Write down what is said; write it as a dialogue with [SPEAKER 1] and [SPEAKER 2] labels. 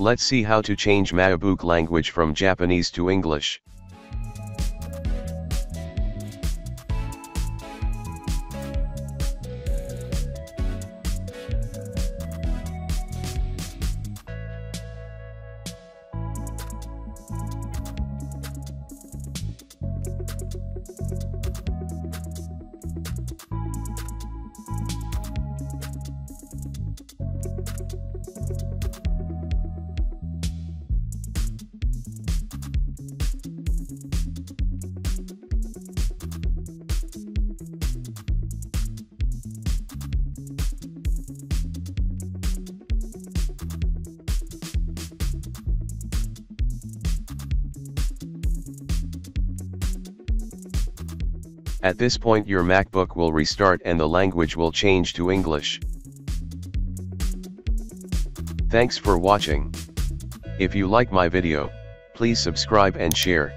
[SPEAKER 1] Let's see how to change MacBook language from Japanese to English. At this point your MacBook will restart and the language will change to English. Thanks for watching. If you like my video, please subscribe and share.